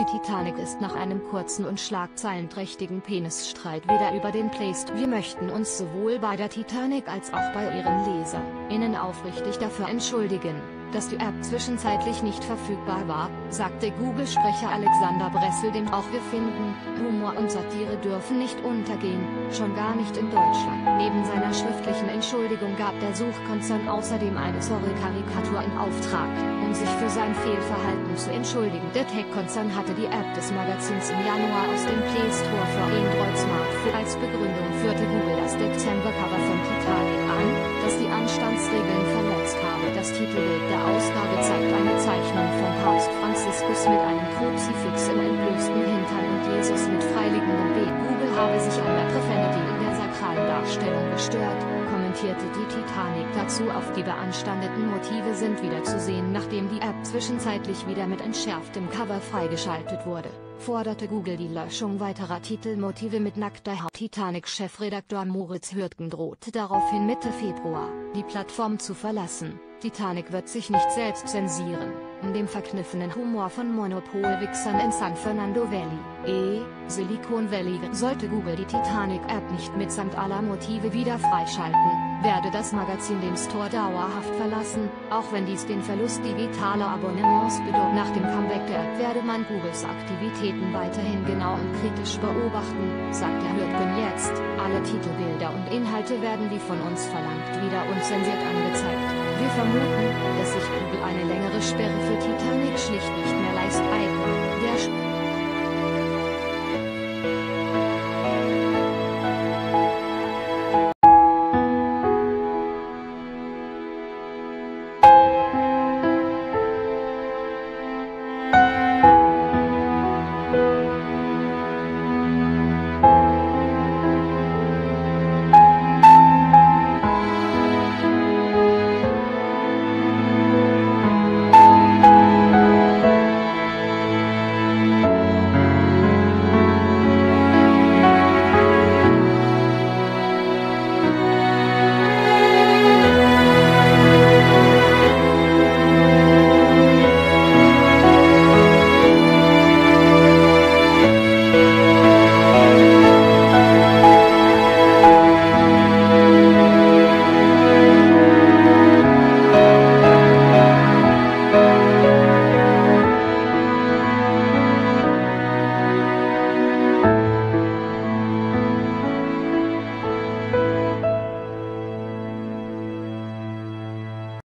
Die Titanic ist nach einem kurzen und schlagzeilenträchtigen Penisstreit wieder über den Placed. Wir möchten uns sowohl bei der Titanic als auch bei ihren LeserInnen aufrichtig dafür entschuldigen dass die App zwischenzeitlich nicht verfügbar war, sagte Google-Sprecher Alexander Bressel dem auch wir finden, Humor und Satire dürfen nicht untergehen, schon gar nicht in Deutschland. Neben seiner schriftlichen Entschuldigung gab der Suchkonzern außerdem eine Sorry-Karikatur in Auftrag, um sich für sein Fehlverhalten zu entschuldigen. Der Tech-Konzern hatte die App des Magazins im Januar aus dem Play Store für Android-Smartphone als Begründung führte Google das Dezember-Cover von Titanic an, das die Anstandsregeln. Das Titelbild der Ausgabe zeigt eine Zeichnung von Papst Franziskus mit einem Kruzifix im entblößten Hintern und Jesus mit freiliegendem Weg. Google habe sich an der Profanity in der sakralen Darstellung gestört, kommentierte die Titanic dazu auf die beanstandeten Motive sind wieder zu sehen nachdem die App zwischenzeitlich wieder mit entschärftem Cover freigeschaltet wurde, forderte Google die Löschung weiterer Titelmotive mit nackter Haut. Titanic-Chefredakteur Moritz Hürtgen drohte daraufhin Mitte Februar, die Plattform zu verlassen. Titanic wird sich nicht selbst zensieren, in dem verkniffenen Humor von Monopol-Wichsern in San Fernando Valley, eh, Silicon Valley. Sollte Google die Titanic-App nicht mitsamt aller Motive wieder freischalten, werde das Magazin den Store dauerhaft verlassen, auch wenn dies den Verlust digitaler Abonnements bedeutet. Nach dem Comeback der App werde man Googles Aktivitäten weiterhin genau und kritisch beobachten, sagt der Hürtgen jetzt. Alle Titelbilder und Inhalte werden wie von uns verlangt wieder unzensiert angezeigt. Wir vermuten, dass sich Google eine längere Sperre für Titanic schlicht nicht mehr leisten.